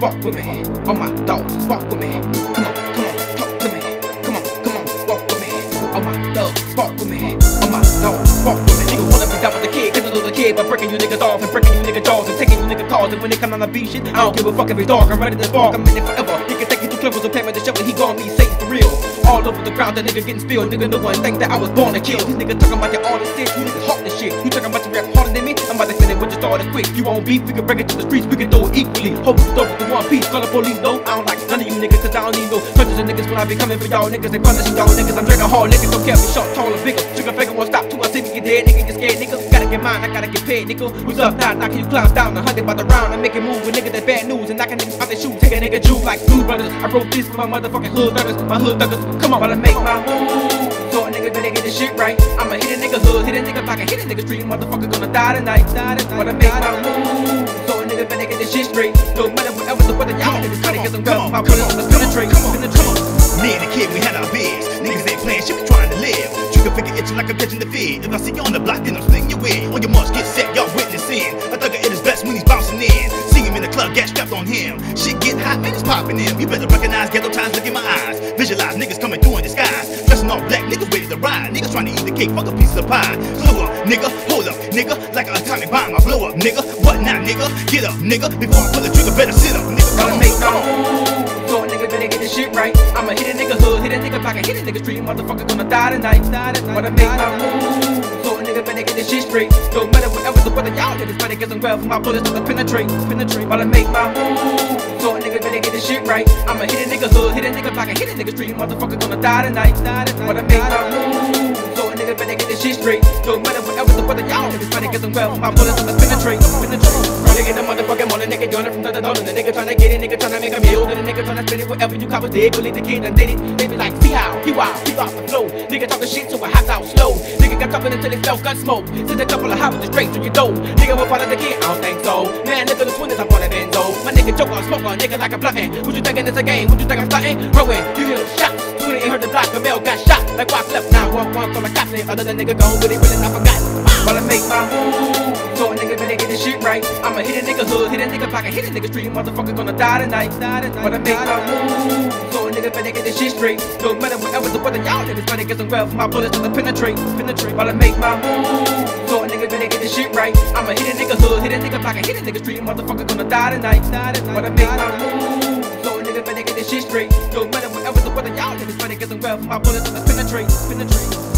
walk with me. All my dogs, walk with me. Come on, come on, talk to me. Come on, come on, walk with me. All my thugs, walk with me. All my dogs, walk with me. Nigga wanna be down with the kid, cause I little kid, but breaking you niggas off and breaking you niggas jaws and taking you niggas calls. And when they come on the beat shit, I don't give a fuck if it's dark. I'm ready to spark. I'm in it forever. He can take you to clippers and pay me the and he gon' be safe for real. All over the ground, that nigga getting spilled. Nigga, no one think that I was born to kill. These niggas talking about your all this shit. You niggas hot this shit. You with your started quick. You won't beef, we can break it to the streets, we can throw it equally. Hope you throw it to one piece. Call the police, no. I don't like none of you niggas, cause I don't need no hundreds of niggas when I be coming for y'all niggas. They punishing y'all niggas. I'm drinking hard niggas, don't care if you short, tall, or bigger. Trigger finger won't stop till I see get dead, nigga. You scared, nigga. Gotta get mine, I gotta get paid, nigga. Who's up now? Knocking you clowns down, a hundred by the round. I'm making moves with niggas that bad news and knocking niggas out their shoes. Take a nigga Jew like two brothers. I wrote this for my motherfucking hood thuggers, my hood thuggers. Come on, while I make my move. So a nigga better get this shit right. I'ma hit a nigga hood, nigga pocket, hit a nigga street. Motherfucker gonna die tonight, die tonight. While I make my move. So a nigga better get this shit straight. No matter whatever the weather, y'all niggas try to get some guns. My bullets gonna penetrate, penetrate. Me and the kid, we had our bigs. Niggas ain't playing shit, we trying to live. You Trigger finger itching like I'm catching the feed. If I see you on the block, then I'm slinging your wig. On your march, get set, y'all witnessing. A thugger at his best when he's bouncing in. See him in the club, gas strapped on him. Shit getting hot, man, it's popping in. You better recognize ghetto times, look in my eyes. Visualize niggas coming through in disguise. Dressing all black, trying to eat the cake, fuck a piece of pie. Slow up, nigga, hold up, nigga. Like an atomic bomb, I blow up, nigga. What now, nigga? Get up, nigga. Before I pull the trigger, better sit up, nigga. Gotta make come on. So nigga better get this shit right. I'ma hit a nigga hit a nigga hit a nigga street. Motherfucker gonna die tonight. Tonight. Gotta make my move. So a nigga better get this shit straight. No matter whatever the weather, y'all niggas better get some grab for my bullets to penetrate, penetrate. While I make my move. So a nigga better get this shit right. I'ma hit a nigga hood, hit a nigga pocket, hit a nigga street. Motherfucker gonna die tonight. Tonight. Gotta make my move. Nigga better get this shit straight. No matter whatever the weather, y'all niggas better get grab for my bullets to penetrate, penetrate. Running in the motherfucking morning, nigga it from the door. The nigga tryna get it, nigga tryna make a meal. Then the nigga tryna spend it wherever you coppers dig. Believe the kid done did it. They be like, see how, he wild, he off the flow. Nigga talking shit so I hopped out slow. Nigga got talking until they felt gun smoke. Send a couple of hoppers straight to your door. Nigga will follow the kid, I don't think so. Man, look at the twins, I'm on a benzo. My nigga joke on smoke, a nigga like a bluffing. Who you thinking it's a game? Who you think I'm starting? Rowing, you hear shots. Soon ain't heard the block, a male got shot. Like walk left, now walk one, call my cops. Other than nigga gone, but he really not forgot. While I make my move. So a nigga better get this shit right. I'ma hit a nigga hood, hit a nigga pocket, hit a nigga street. Motherfucker gonna die tonight. But I make my move. So a nigga better get this shit straight. No matter whatever the weather, y'all niggas better get some for my bullets to penetrate, penetrate. While I make my move. So a nigga better get this shit right. I'ma hit a nigga hood, hit a nigga pocket, hit a nigga street. Motherfucker gonna die tonight. But I make my move. So a nigga better get this shit straight. The for my bullets penetrate, penetrate.